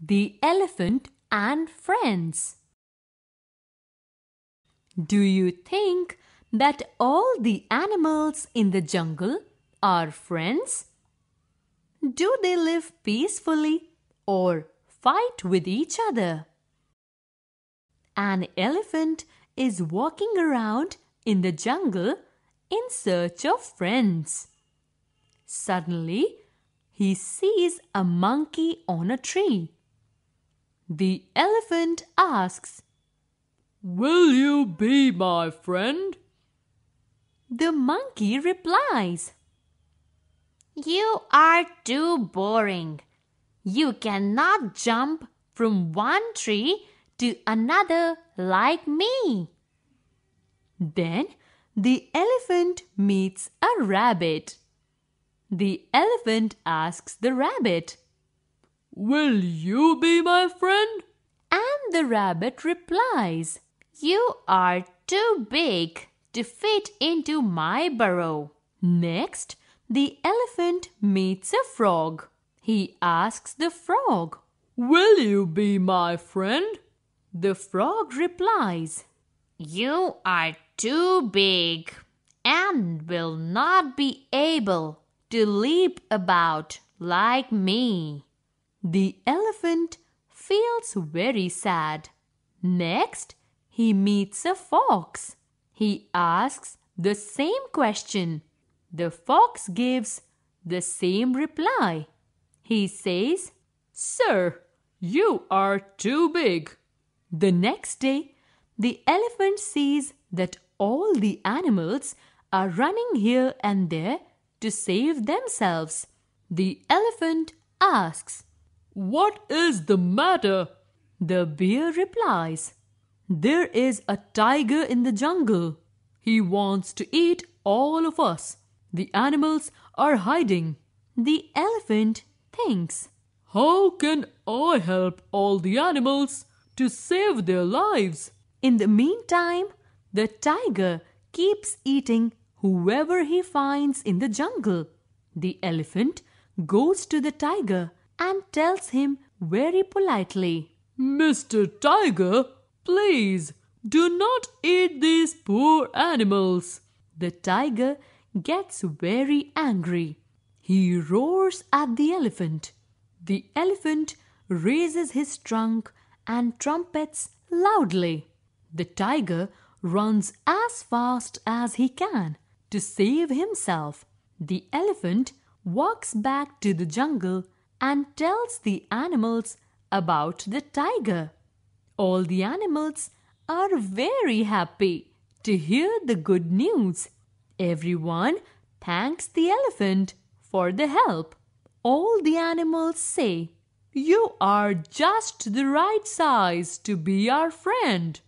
The Elephant and Friends Do you think that all the animals in the jungle are friends? Do they live peacefully or fight with each other? An elephant is walking around in the jungle in search of friends. Suddenly, he sees a monkey on a tree. The elephant asks, Will you be my friend? The monkey replies, You are too boring. You cannot jump from one tree to another like me. Then the elephant meets a rabbit. The elephant asks the rabbit, Will you be my friend? And the rabbit replies, You are too big to fit into my burrow. Next, the elephant meets a frog. He asks the frog, Will you be my friend? The frog replies, You are too big and will not be able to leap about like me. The elephant feels very sad. Next, he meets a fox. He asks the same question. The fox gives the same reply. He says, Sir, you are too big. The next day, the elephant sees that all the animals are running here and there to save themselves. The elephant asks, What is the matter? The bear replies, There is a tiger in the jungle. He wants to eat all of us. The animals are hiding. The elephant thinks, How can I help all the animals to save their lives? In the meantime, the tiger keeps eating whoever he finds in the jungle. The elephant goes to the tiger and tells him very politely, Mr. Tiger, please do not eat these poor animals. The tiger gets very angry. He roars at the elephant. The elephant raises his trunk and trumpets loudly. The tiger runs as fast as he can to save himself. The elephant walks back to the jungle and tells the animals about the tiger. All the animals are very happy to hear the good news. Everyone thanks the elephant for the help. All the animals say, You are just the right size to be our friend.